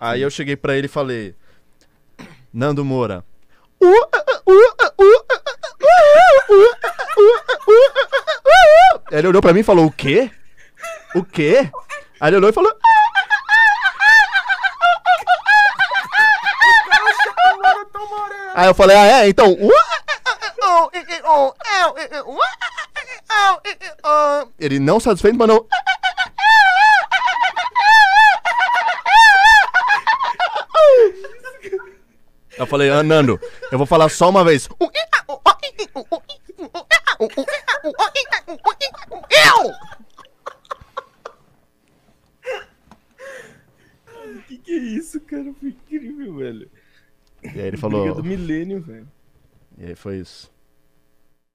Aí eu cheguei pra ele e falei: Nando Moura. Ele olhou pra mim e falou: O quê? O quê? Aí ele olhou e falou: Aí eu falei: Ah, é? Então. Ele não satisfeito, mas não. Eu falei, ah, Nando, eu vou falar só uma vez. Que que é isso, cara? Foi incrível, velho. E aí ele falou. Briga do milênio, velho. E aí foi isso.